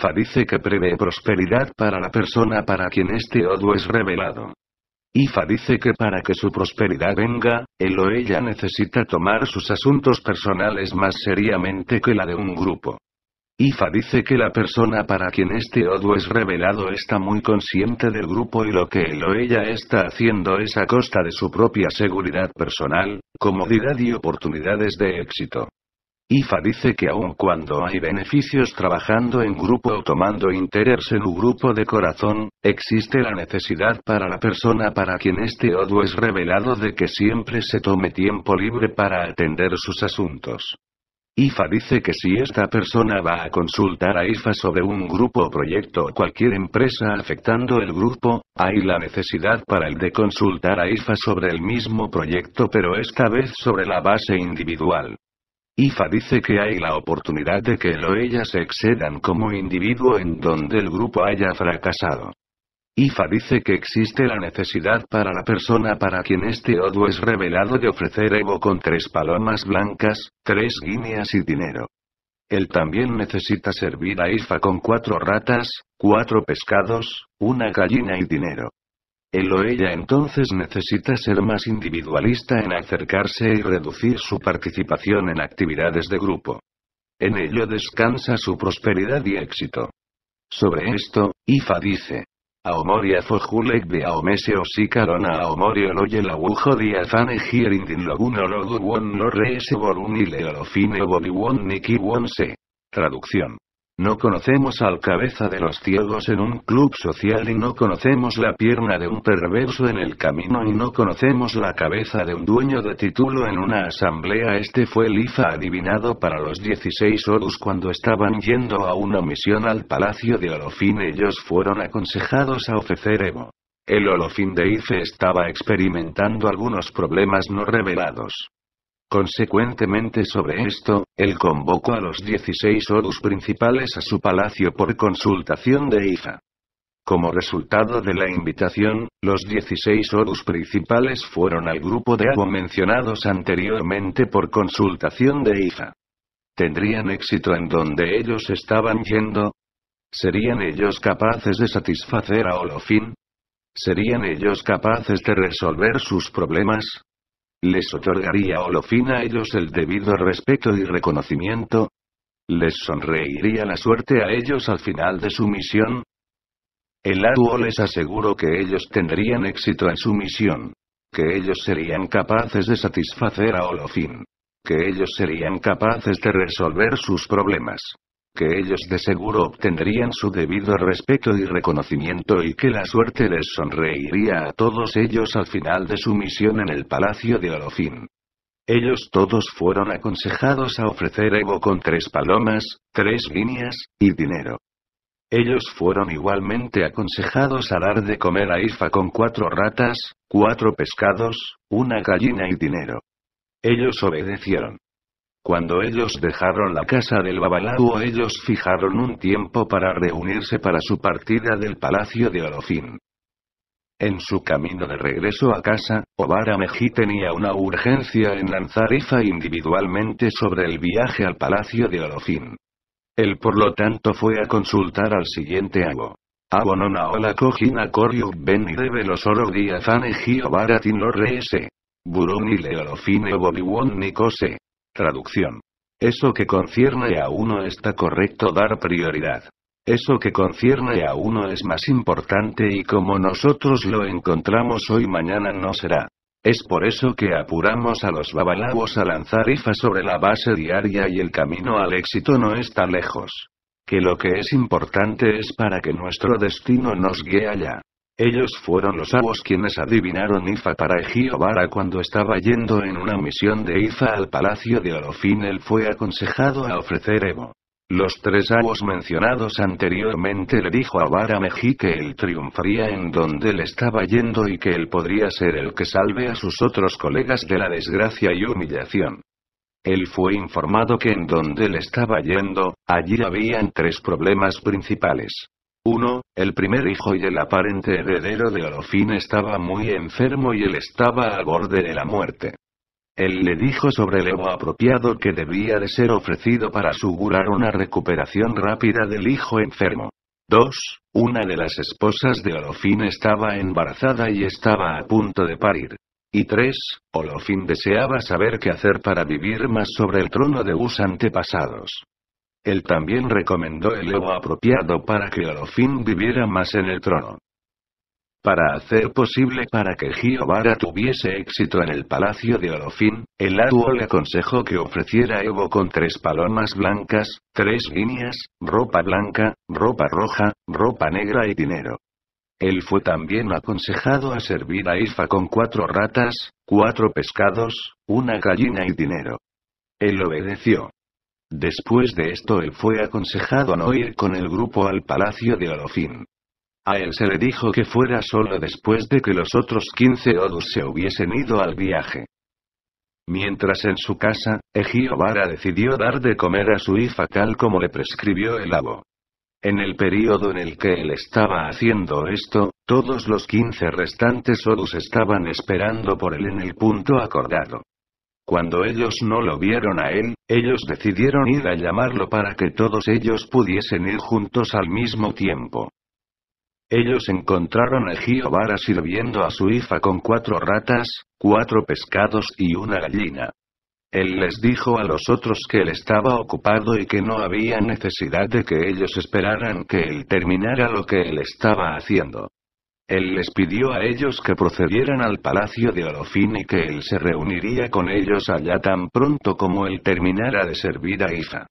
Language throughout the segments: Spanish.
Ifa dice que prevé prosperidad para la persona para quien este odo es revelado. Ifa dice que para que su prosperidad venga, él o ella necesita tomar sus asuntos personales más seriamente que la de un grupo. Ifa dice que la persona para quien este odo es revelado está muy consciente del grupo y lo que él o ella está haciendo es a costa de su propia seguridad personal, comodidad y oportunidades de éxito. IFA dice que aun cuando hay beneficios trabajando en grupo o tomando interés en un grupo de corazón, existe la necesidad para la persona para quien este odo es revelado de que siempre se tome tiempo libre para atender sus asuntos. IFA dice que si esta persona va a consultar a IFA sobre un grupo o proyecto o cualquier empresa afectando el grupo, hay la necesidad para el de consultar a IFA sobre el mismo proyecto pero esta vez sobre la base individual. IFA dice que hay la oportunidad de que él o ella se excedan como individuo en donde el grupo haya fracasado. IFA dice que existe la necesidad para la persona para quien este odo es revelado de ofrecer Evo con tres palomas blancas, tres guineas y dinero. Él también necesita servir a IFA con cuatro ratas, cuatro pescados, una gallina y dinero. Él o ella entonces necesita ser más individualista en acercarse y reducir su participación en actividades de grupo. En ello descansa su prosperidad y éxito. Sobre esto, IFA dice, Aomoria fojulek de aomese osikarona aomorio loye la wujo diafane hierindin loguno logu won lo reese boruni leolofine won niki won se. Traducción. No conocemos al cabeza de los ciegos en un club social y no conocemos la pierna de un perverso en el camino y no conocemos la cabeza de un dueño de título en una asamblea. Este fue el IFA adivinado para los 16 Horus cuando estaban yendo a una misión al palacio de Olofín. Ellos fueron aconsejados a ofrecer Evo. El Olofín de Ife estaba experimentando algunos problemas no revelados. Consecuentemente sobre esto, él convocó a los 16 Horus principales a su palacio por consultación de Ifa. Como resultado de la invitación, los 16 Horus principales fueron al grupo de Abo mencionados anteriormente por consultación de Ifa. ¿Tendrían éxito en donde ellos estaban yendo? ¿Serían ellos capaces de satisfacer a Olofin? ¿Serían ellos capaces de resolver sus problemas? ¿Les otorgaría Olofin a ellos el debido respeto y reconocimiento? ¿Les sonreiría la suerte a ellos al final de su misión? El Aduo les aseguró que ellos tendrían éxito en su misión. Que ellos serían capaces de satisfacer a Olofin. Que ellos serían capaces de resolver sus problemas que ellos de seguro obtendrían su debido respeto y reconocimiento y que la suerte les sonreiría a todos ellos al final de su misión en el palacio de Olofín. Ellos todos fueron aconsejados a ofrecer Evo con tres palomas, tres líneas, y dinero. Ellos fueron igualmente aconsejados a dar de comer a Ifa con cuatro ratas, cuatro pescados, una gallina y dinero. Ellos obedecieron. Cuando ellos dejaron la casa del Babalao ellos fijaron un tiempo para reunirse para su partida del palacio de Olofín. En su camino de regreso a casa, Obara Meji tenía una urgencia en lanzar Ifa individualmente sobre el viaje al palacio de Olofín. Él por lo tanto fue a consultar al siguiente Abo. Abo no naola kojina koryu ben y debe los oro diafane Obara tin lo reese. Buruni leolofine obobiwon nikose. Traducción. Eso que concierne a uno está correcto dar prioridad. Eso que concierne a uno es más importante y como nosotros lo encontramos hoy mañana no será. Es por eso que apuramos a los babalabos a lanzar IFA sobre la base diaria y el camino al éxito no está lejos. Que lo que es importante es para que nuestro destino nos guíe allá. Ellos fueron los avos quienes adivinaron Ifa para Ejiobara cuando estaba yendo en una misión de Ifa al palacio de Olofín. Él fue aconsejado a ofrecer Evo. Los tres avos mencionados anteriormente le dijo a Vara Meji que él triunfaría en donde él estaba yendo y que él podría ser el que salve a sus otros colegas de la desgracia y humillación. Él fue informado que en donde él estaba yendo, allí habían tres problemas principales. 1. El primer hijo y el aparente heredero de Olofín estaba muy enfermo y él estaba al borde de la muerte. Él le dijo sobre el Evo apropiado que debía de ser ofrecido para asegurar una recuperación rápida del hijo enfermo. 2. Una de las esposas de Olofín estaba embarazada y estaba a punto de parir. Y 3. Olofín deseaba saber qué hacer para vivir más sobre el trono de sus antepasados. Él también recomendó el Evo apropiado para que Olofín viviera más en el trono. Para hacer posible para que Giovara tuviese éxito en el palacio de Olofín, el Atuo le aconsejó que ofreciera Evo con tres palomas blancas, tres líneas, ropa blanca, ropa roja, ropa negra y dinero. Él fue también aconsejado a servir a Ifa con cuatro ratas, cuatro pescados, una gallina y dinero. Él obedeció. Después de esto él fue aconsejado no ir con el grupo al palacio de Olofín. A él se le dijo que fuera solo después de que los otros 15 Odus se hubiesen ido al viaje. Mientras en su casa, Egiobara decidió dar de comer a su hija tal como le prescribió el abo. En el período en el que él estaba haciendo esto, todos los 15 restantes Odus estaban esperando por él en el punto acordado. Cuando ellos no lo vieron a él, ellos decidieron ir a llamarlo para que todos ellos pudiesen ir juntos al mismo tiempo. Ellos encontraron a Giovara sirviendo a su hija con cuatro ratas, cuatro pescados y una gallina. Él les dijo a los otros que él estaba ocupado y que no había necesidad de que ellos esperaran que él terminara lo que él estaba haciendo. Él les pidió a ellos que procedieran al palacio de Olofín y que él se reuniría con ellos allá tan pronto como él terminara de servir a Ifa.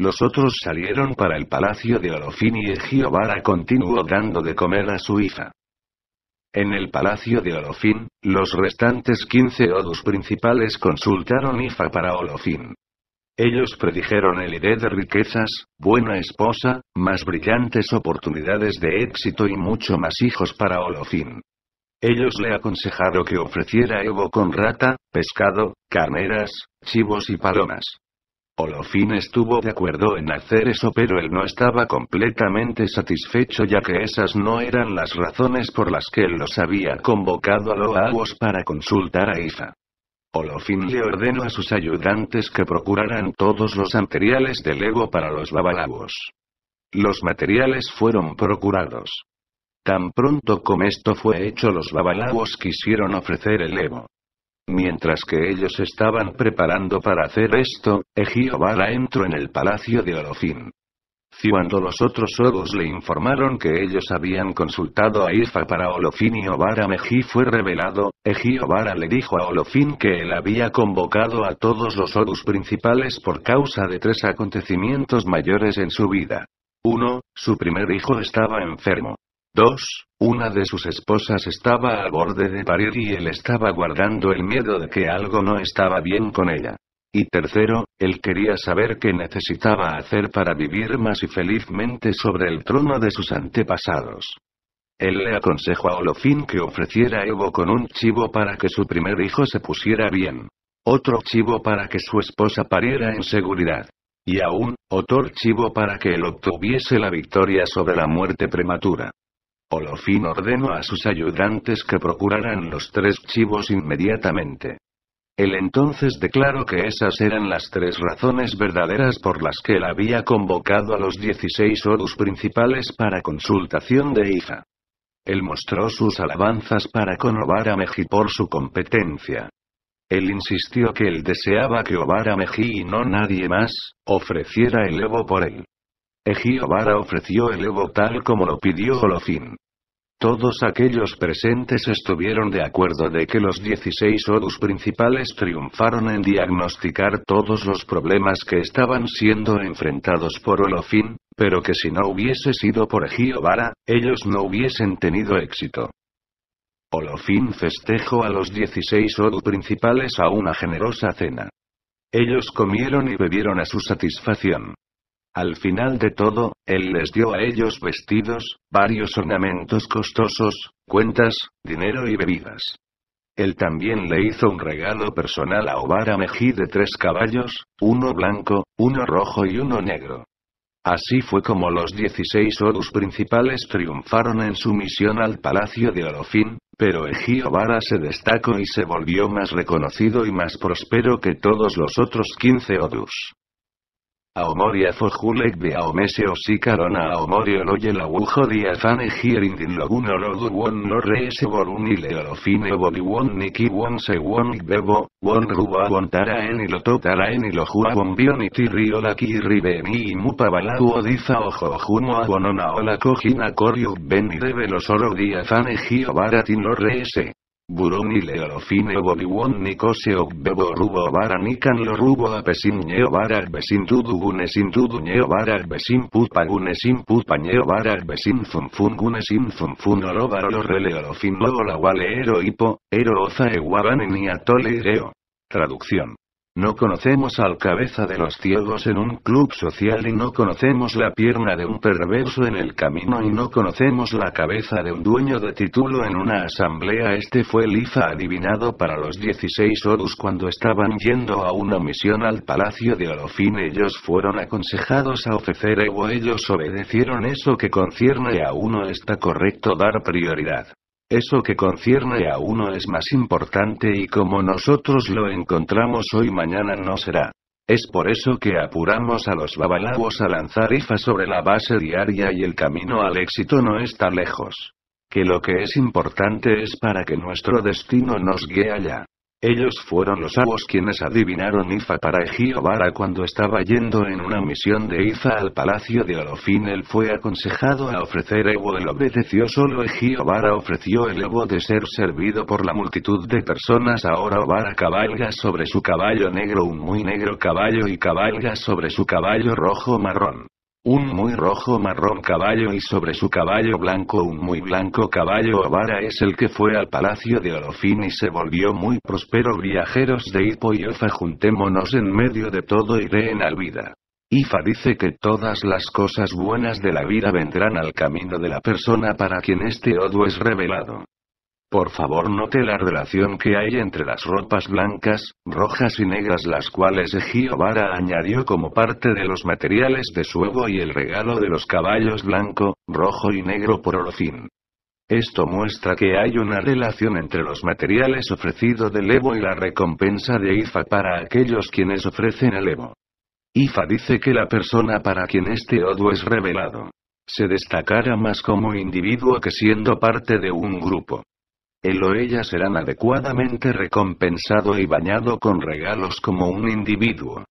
Los otros salieron para el palacio de Olofín y Giovara continuó dando de comer a su hija. En el palacio de Olofín, los restantes 15 odus principales consultaron Ifa para Olofín. Ellos predijeron el idea de riquezas, buena esposa, más brillantes oportunidades de éxito y mucho más hijos para Olofín. Ellos le aconsejaron que ofreciera Evo con rata, pescado, carneras, chivos y palomas. Olofín estuvo de acuerdo en hacer eso pero él no estaba completamente satisfecho ya que esas no eran las razones por las que él los había convocado a Loagos para consultar a Ifa. Olofín le ordenó a sus ayudantes que procuraran todos los materiales del ego para los babalabos. Los materiales fueron procurados. Tan pronto como esto fue hecho los babalabos quisieron ofrecer el ego. Mientras que ellos estaban preparando para hacer esto, Egiobara entró en el palacio de Olofín. Cuando los otros ogos le informaron que ellos habían consultado a Ifa para Olofín y Obara Meji fue revelado, Egiobara le dijo a Olofín que él había convocado a todos los ogos principales por causa de tres acontecimientos mayores en su vida. 1. Su primer hijo estaba enfermo. 2. Una de sus esposas estaba al borde de parir y él estaba guardando el miedo de que algo no estaba bien con ella. Y tercero, él quería saber qué necesitaba hacer para vivir más y felizmente sobre el trono de sus antepasados. Él le aconsejó a Olofín que ofreciera Evo con un chivo para que su primer hijo se pusiera bien. Otro chivo para que su esposa pariera en seguridad. Y aún, otro chivo para que él obtuviese la victoria sobre la muerte prematura. Olofín ordenó a sus ayudantes que procuraran los tres chivos inmediatamente. Él entonces declaró que esas eran las tres razones verdaderas por las que él había convocado a los 16 Odus principales para consultación de Ifa. Él mostró sus alabanzas para con Obara Meji por su competencia. Él insistió que él deseaba que Obara Meji y no nadie más, ofreciera el Evo por él. Egiobara ofreció el Evo tal como lo pidió Olofín. Todos aquellos presentes estuvieron de acuerdo de que los 16 Odus principales triunfaron en diagnosticar todos los problemas que estaban siendo enfrentados por Olofín, pero que si no hubiese sido por Egiobara, ellos no hubiesen tenido éxito. Olofín festejó a los 16 Odus principales a una generosa cena. Ellos comieron y bebieron a su satisfacción. Al final de todo, él les dio a ellos vestidos, varios ornamentos costosos, cuentas, dinero y bebidas. Él también le hizo un regalo personal a Obara Mejí de tres caballos, uno blanco, uno rojo y uno negro. Así fue como los 16 Odus principales triunfaron en su misión al palacio de Olofin, pero Egiobara se destacó y se volvió más reconocido y más próspero que todos los otros 15 Odus. Aomoria fojulek de aomese osikarona aomorio loye la wujo di afane hierindin loguno lodu won lo reese boruni leolofine boli won niki won se won bebo, won ruba won tara en y lo totara en y lo jua won bion y la ki ribe mi y mupa balau odiza ojo jumo a wonona ola cojina corrio ben y debe los oro lo reese. Buroni leolofine boliwon nikoseo bebo rubo bara nikan lo rubo apesin ñeo barak besin tudu gunesin tudu ñeo barak besin pupa gunesin pupa ñeo barak besin funfun gunesin funfun oro lo releolofin luego la wale ero hipo, ero oza eguaban ni atole ireo. Traducción. No conocemos al cabeza de los ciegos en un club social y no conocemos la pierna de un perverso en el camino y no conocemos la cabeza de un dueño de título en una asamblea. Este fue el IFA adivinado para los 16 Horus cuando estaban yendo a una misión al palacio de Olofin. Ellos fueron aconsejados a ofrecer ego. Ellos obedecieron eso que concierne a uno está correcto dar prioridad. Eso que concierne a uno es más importante y como nosotros lo encontramos hoy mañana no será. Es por eso que apuramos a los babalabos a lanzar IFA sobre la base diaria y el camino al éxito no está lejos. Que lo que es importante es para que nuestro destino nos guíe allá. Ellos fueron los aguos quienes adivinaron Ifa para Egiobara cuando estaba yendo en una misión de Ifa al palacio de Olofin. Él fue aconsejado a ofrecer Evo. Él obedeció solo Egiobara ofreció el Evo de ser servido por la multitud de personas. Ahora Obara cabalga sobre su caballo negro, un muy negro caballo, y cabalga sobre su caballo rojo marrón. Un muy rojo marrón caballo y sobre su caballo blanco un muy blanco caballo Ovara es el que fue al palacio de Olofin y se volvió muy próspero viajeros de Ipo y Ofa juntémonos en medio de todo y en al vida. Ifa dice que todas las cosas buenas de la vida vendrán al camino de la persona para quien este odo es revelado. Por favor note la relación que hay entre las ropas blancas, rojas y negras las cuales Egiobara añadió como parte de los materiales de su ego y el regalo de los caballos blanco, rojo y negro por Olofin. Esto muestra que hay una relación entre los materiales ofrecidos del Evo y la recompensa de Ifa para aquellos quienes ofrecen el Evo. Ifa dice que la persona para quien este odo es revelado se destacará más como individuo que siendo parte de un grupo. Él o ella serán adecuadamente recompensado y bañado con regalos como un individuo.